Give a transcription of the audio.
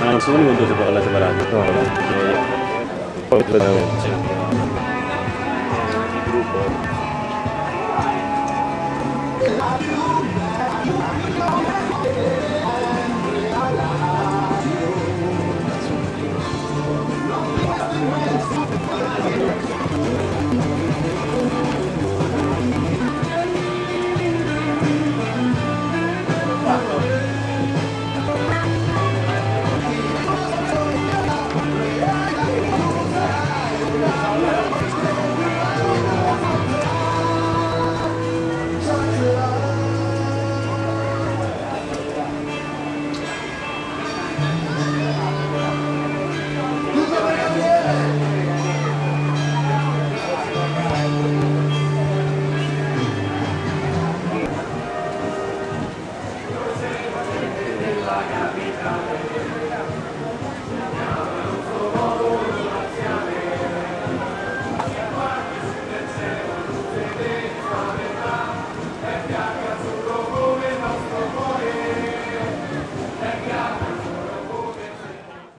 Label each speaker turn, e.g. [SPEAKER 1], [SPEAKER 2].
[SPEAKER 1] Ah, non sono venuto se parla separato. No, no. Poi veramente.
[SPEAKER 2] gruppo